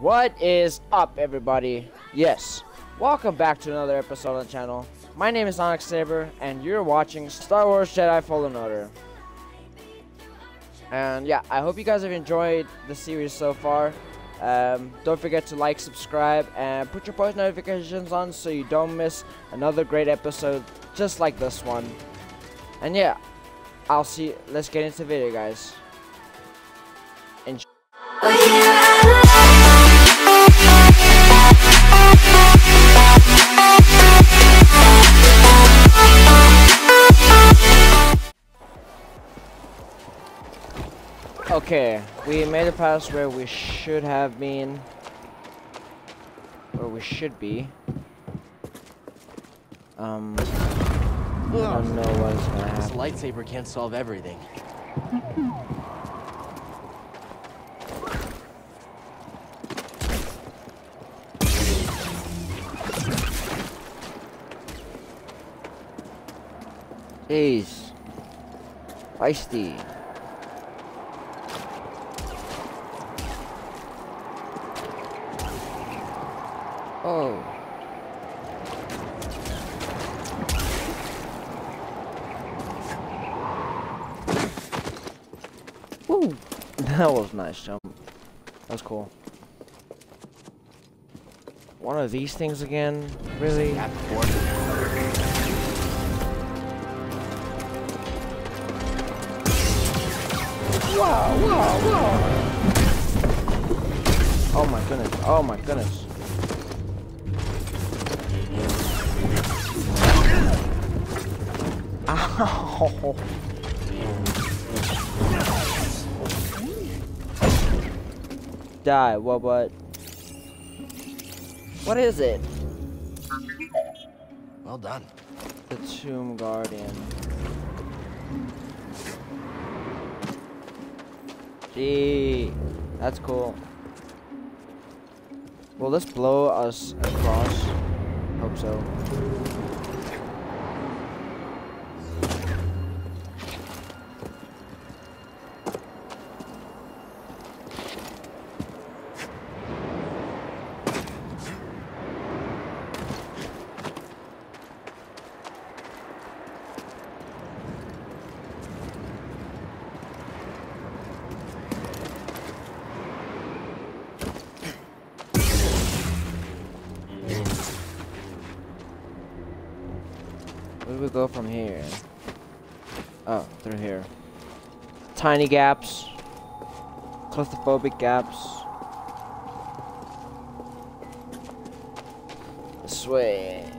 What is up, everybody? Yes, welcome back to another episode on the channel. My name is Onyx Saber, and you're watching Star Wars Jedi Fallen Order. And yeah, I hope you guys have enjoyed the series so far. Um, don't forget to like, subscribe, and put your post notifications on so you don't miss another great episode just like this one. And yeah, I'll see. Let's get into the video, guys. Enjoy. Okay, we made it past where we should have been. Where we should be. Um, I don't know what's gonna happen. This lightsaber can't solve everything. Jeez. Feisty. Oh. Woo! That was nice jump. That was cool. One of these things again? Really? Cat before. Oh my goodness. Oh my goodness. Ow. Die. What, what? What is it? Well done. The Tomb Guardian. Gee, that's cool. Will this blow us across? Hope so. Go from here? Oh, through here. Tiny gaps. Claustrophobic gaps. This way.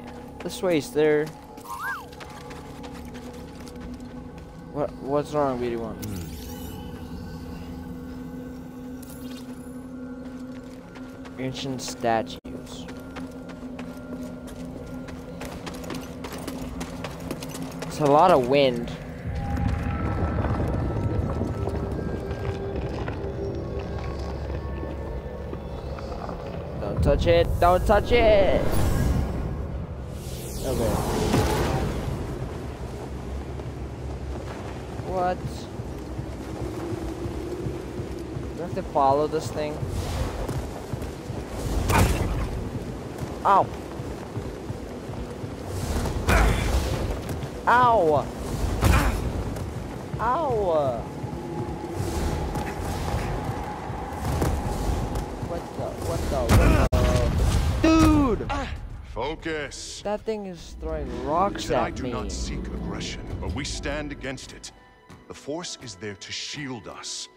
This way is there. What what's wrong, BD one? Hmm. Ancient statues. A lot of wind. Don't touch it. Don't touch it. Okay. What? Do I have to follow this thing? Ow. Ow! Ow! What the? What the? What the? Dude! Focus. That thing is throwing rocks at me. I do me. not seek aggression, but we stand against it. The Force is there to shield us.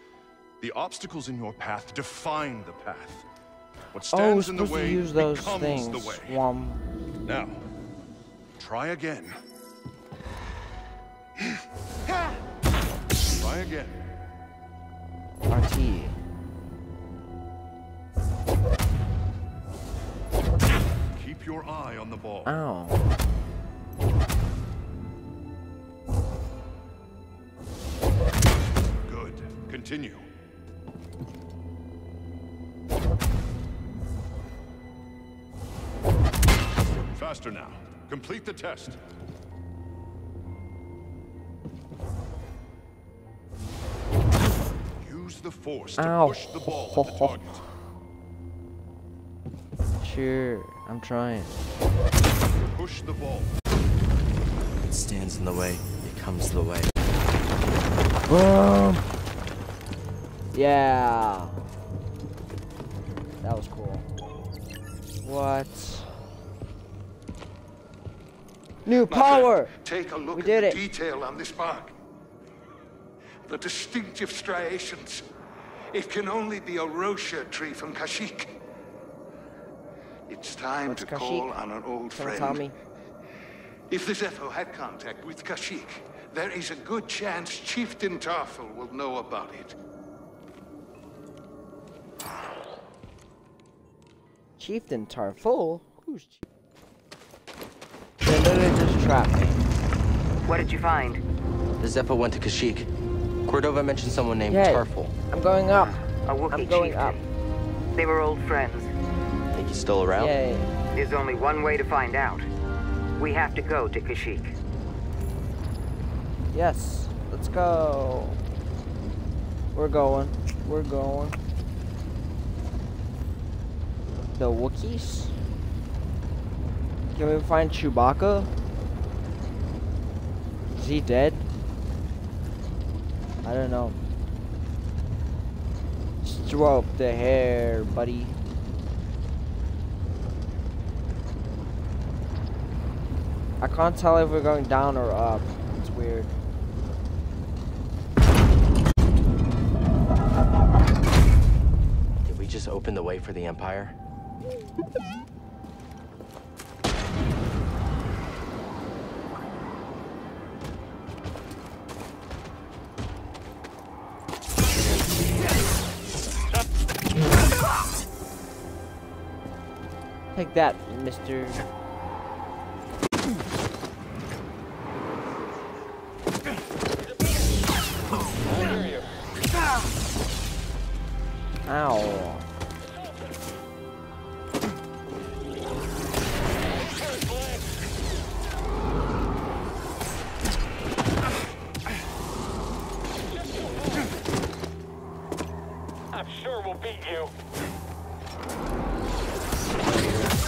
The obstacles in your path define the path. What Oh, stands in the way to use those becomes things. the way. Swum. Now, try again. Try again. RT. Keep your eye on the ball. Ow. Good. Continue. Faster now. Complete the test. Use the force to Ow. push the ball at the target. Sure, I'm trying. Push the ball. It stands in the way. It comes the way. Boom! Yeah. That was cool. What? New power! Take a look We at did the it. detail on this bark. The distinctive striations. It can only be a wroshyr tree from Kashyyyk. It's time What's to Kashyyyk? call on an old Can you friend. tell me? If the Zeffo had contact with Kashyyyk, there is a good chance Chieftain Tarful will know about it. Chieftain Tarful? Who's Chief? They literally just trapped me. What did you find? The Zeffo went to Kashyyyk. Cordova mentioned someone named Yay. Tarful. I'm going up. A Wookiee I'm going chieftain. up. They were old friends. Think he's still around? Yay. There's only one way to find out. We have to go to Kashyyyk. Yes. Let's go. We're going. We're going. The Wookiees? Can we find Chewbacca? Is he dead? I don't know. Stroke the hair, buddy. I can't tell if we're going down or up. It's weird. Did we just open the way for the Empire? That, Mr. Ow. I'm sure we'll beat you.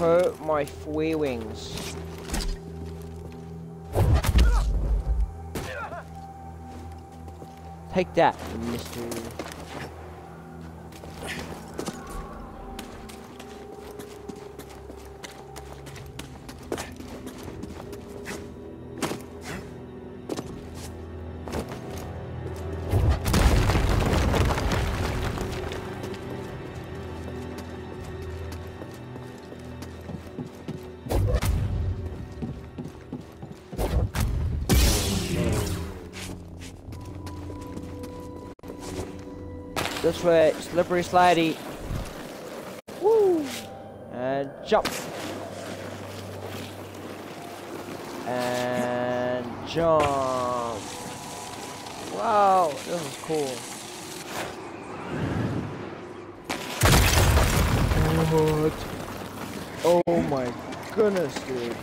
hurt my free wings. Take that, Mr. Way, slippery slidey. Woo! And jump. And jump. Wow, this is cool. What? Oh my goodness, dude.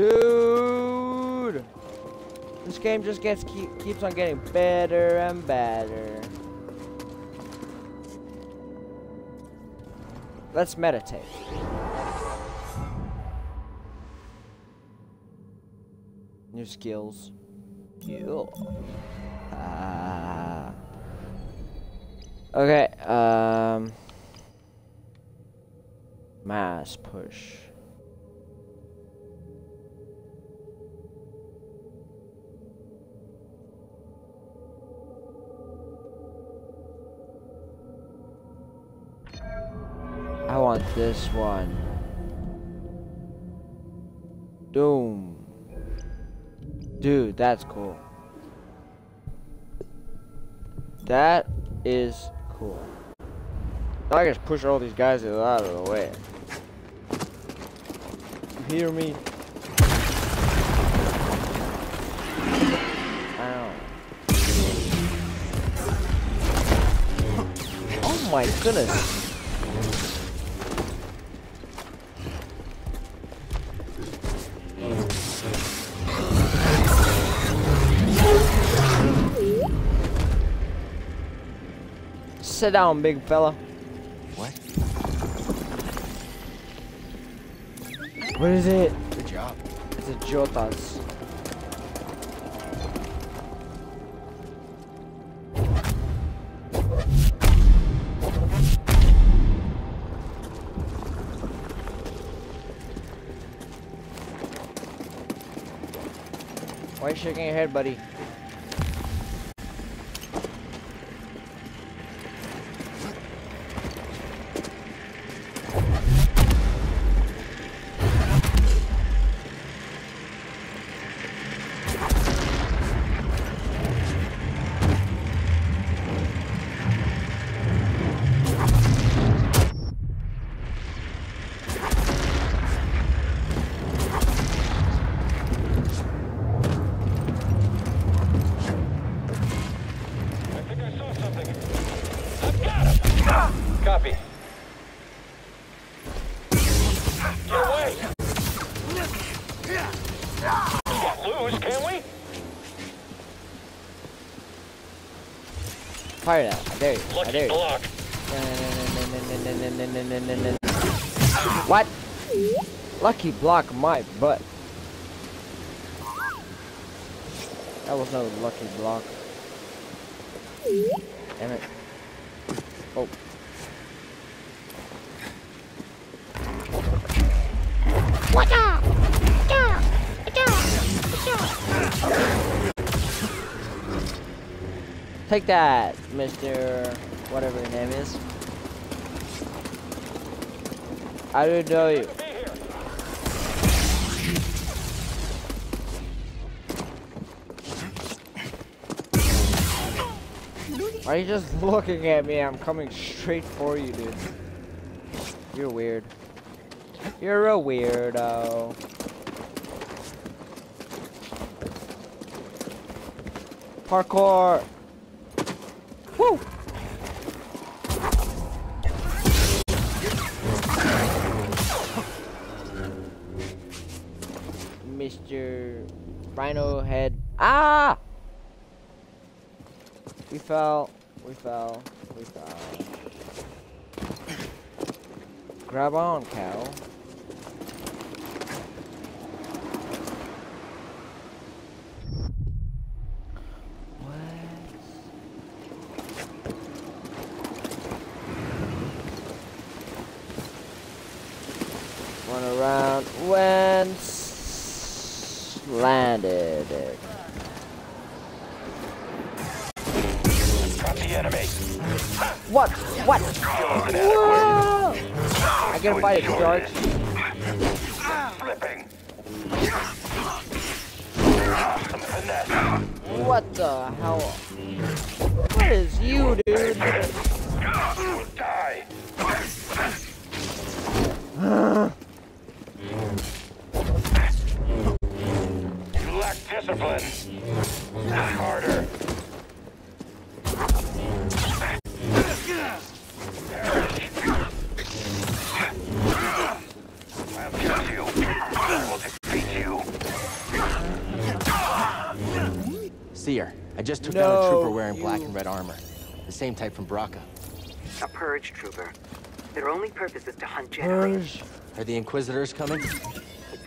Dude! This game just gets keep, keeps on getting better and better. Let's meditate. New skills. Ew. Ah. Okay, um mass push. Want this one. Doom. Dude, that's cool. That is cool. Now I just push all these guys out of the way. You hear me? Oh my goodness. Sit down, big fella. What? What is it? Good job. It's a Jotas. Why are you shaking your head, buddy? Fire that. I dare you. I dare you. block. What? Lucky block my butt. That was no lucky block. Damn it. Take that, Mr. whatever your name is. I don't know you. Why are you just looking at me? I'm coming straight for you, dude. You're weird. You're a weirdo. Parkour! Woo! Mr. Rhino Head. Ah! We fell. We fell. We fell. Grab on, cow. Lack discipline. Harder. I'll get you. I will defeat you. Cere, I just took down a trooper wearing you- black and red armor. The same type from Bracca. A purge trooper. Their only purpose is to hunt generators. Purge. Are the Inquisitors coming?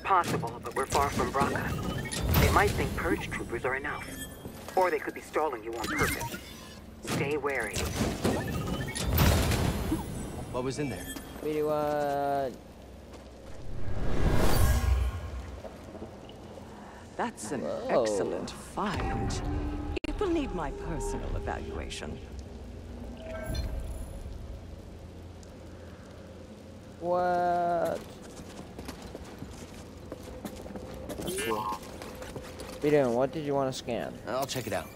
It's possible, but we're far from Bracca. They might think purge troopers are enough. Or they could be stalling you on purpose. Stay wary. What was in there? BD one. Uh, That's an Whoa. excellent find. It will need my personal evaluation. What? Beaton, what did you want to scan? I'll check it out.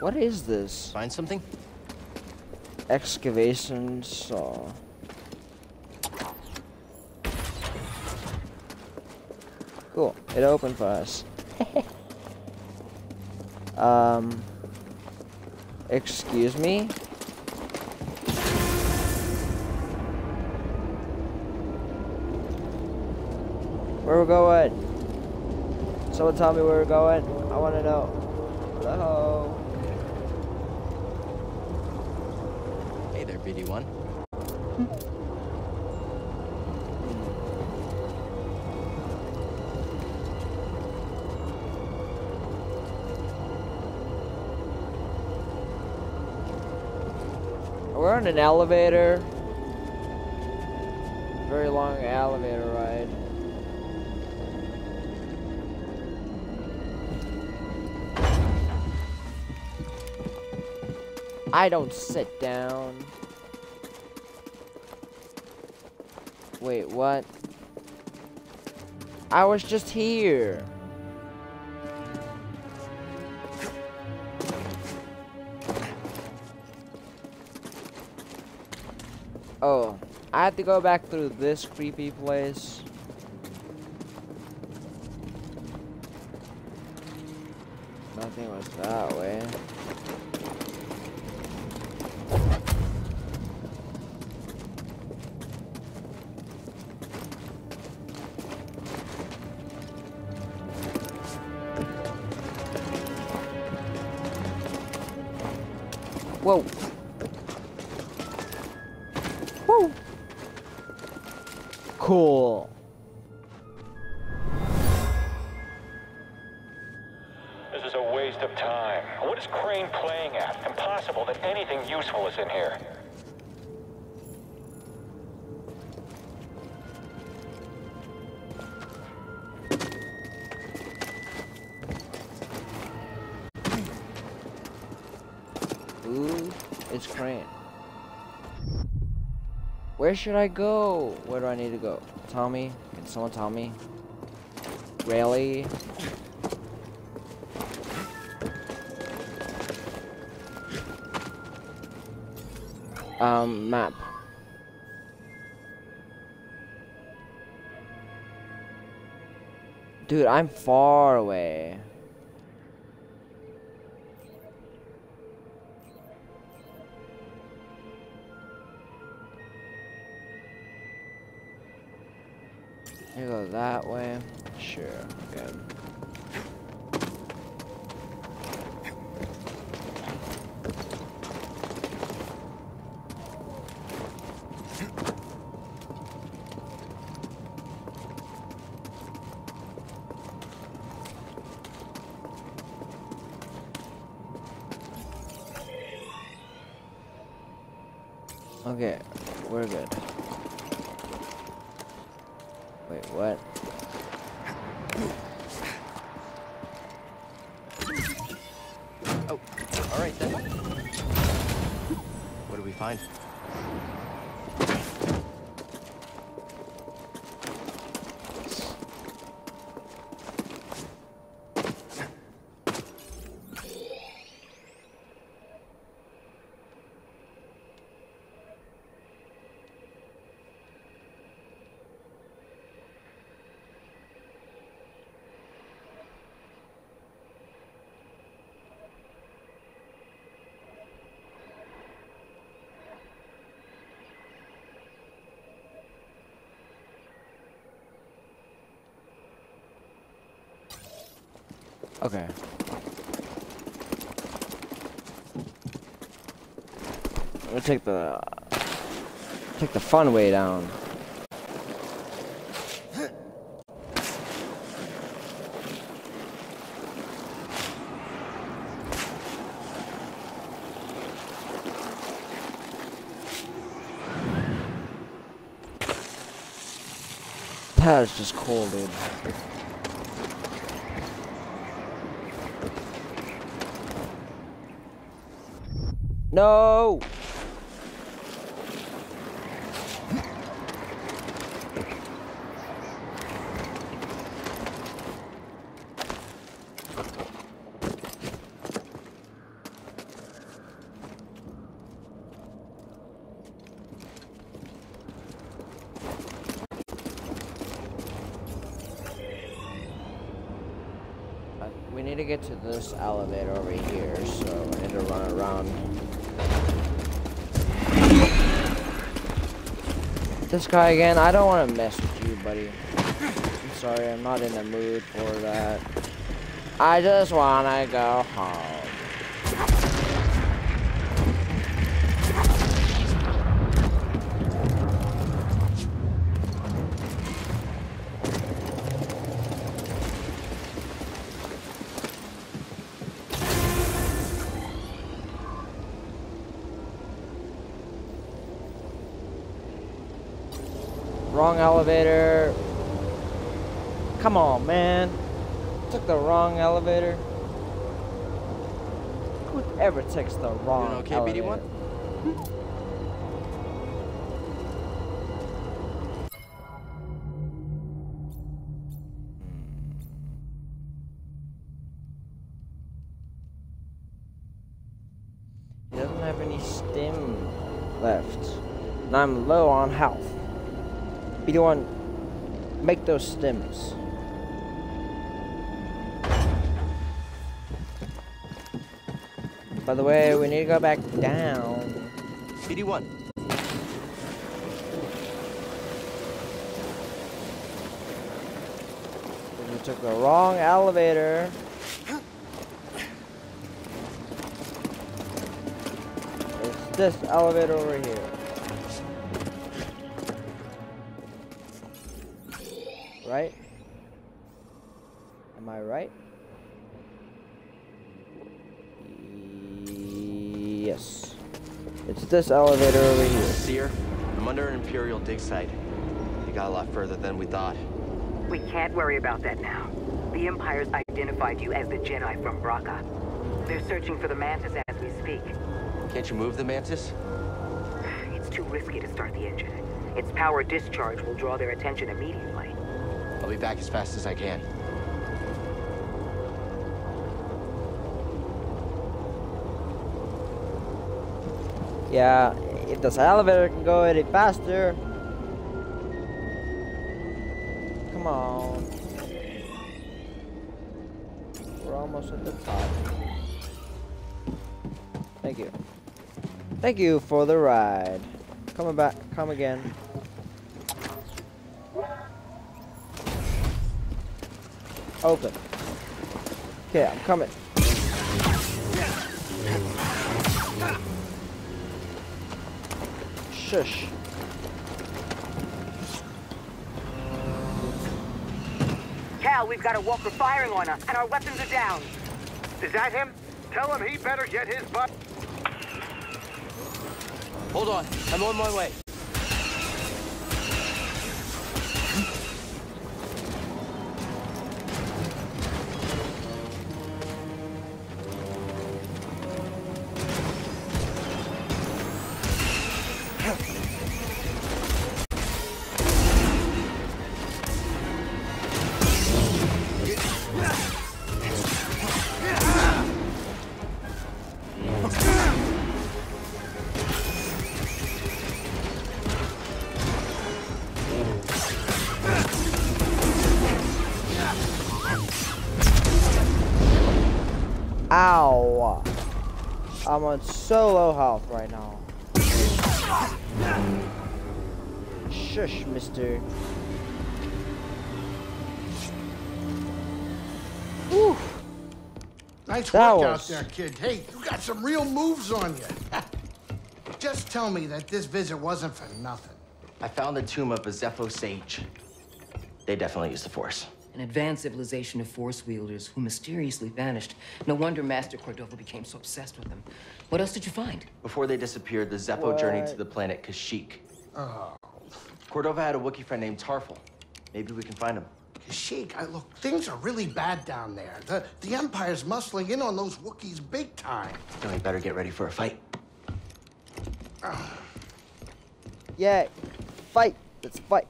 What is this? Find something? Excavation saw. Cool. It opened for us. um. Excuse me? We're going? Someone tell me where we're going. I want to know. Hello. Hey there, BD1. Hmm. We're on an elevator. Very long elevator ride. I don't sit down. Wait, what? I was just here. Oh, I have to go back through this creepy place. Nothing was that way. Ooh, it's Crane. Where should I go? Where do I need to go? Tell me. Can someone tell me? Really? Um, map. Dude, I'm far away. That way? Sure, good. Okay, we're good. Wait, what? Oh, all right then. What do we find? Okay. I'm gonna take the take the fun way down. That is just cool, dude. No! need to get to this elevator over here, so I need to run around. This guy again, I don't want to mess with you, buddy. I'm sorry, I'm not in the mood for that. I just want to go home. Wrong elevator. Come on, man. Took the wrong elevator. Who ever takes the wrong okay, elevator. BD1? He doesn't have any stim left. And I'm low on health. BD1, make those stems. By the way, we need to go back down. BD1. We took the wrong elevator. It's this elevator over here. This elevator over here. Cere, I'm under an Imperial dig site. You got a lot further than we thought. We can't worry about that now. The Empire's identified you as the Jedi from Bracca. They're searching for the Mantis as we speak. Can't you move the Mantis? It's too risky to start the engine. Its power discharge will draw their attention immediately. I'll be back as fast as I can. Yeah, if this elevator can go any faster. Come on. We're almost at the top. Thank you. Thank you for the ride. Coming back, come again. Open. Okay, I'm coming. Shush. Cal, we've got a walker firing on us, and our weapons are down. Is that him? Tell him he better get his butt. Hold on, I'm on my way. I'm on so low health right now. Shush, mister. Whew. Nice That work out there, kid. Hey, you got some real moves on you. Just tell me that this visit wasn't for nothing. I found the tomb of a Zeffo sage. They definitely used the Force. An advanced civilization of force wielders who mysteriously vanished. No wonder Master Cordova became so obsessed with them. What else did you find? Before they disappeared, the Zeffo journeyed to the planet Kashyyyk. Oh, Cordova had a Wookiee friend named Tarful. Maybe we can find him. Sheik, I, look, things are really bad down there. The, the Empire's muscling in on those Wookiees big time. Then we better get ready for a fight. Ah. Yeah, fight. Let's fight.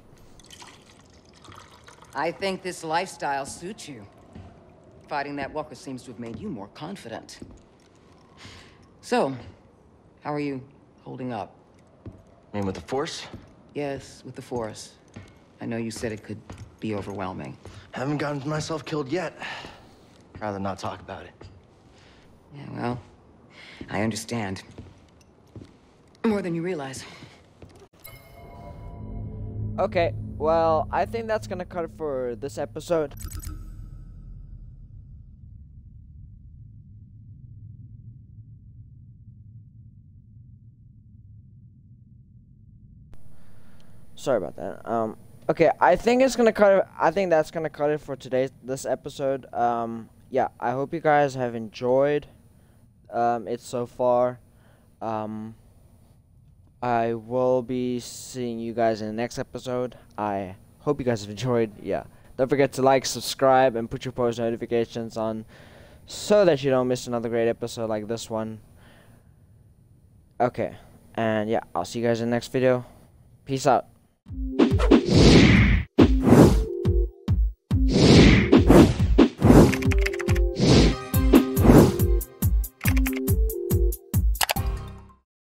I think this lifestyle suits you. Fighting that walker seems to have made you more confident. So, how are you holding up? I mean, with the Force, Yes, with the Force. I know you said it could be overwhelming. haven't gotten myself killed yet. rather not talk about it. Yeah, well, I understand. More than you realize. Okay, well, I think that's gonna cut it for this episode. Sorry about that. Um, okay, I think it's gonna cut it. I think that's gonna cut it for today's this episode. Um, yeah, I hope you guys have enjoyed um, it so far. Um, I will be seeing you guys in the next episode. I hope you guys have enjoyed. Yeah. Don't forget to like, subscribe, and put your post notifications on so that you don't miss another great episode like this one. Okay. And yeah, I'll see you guys in the next video. Peace out.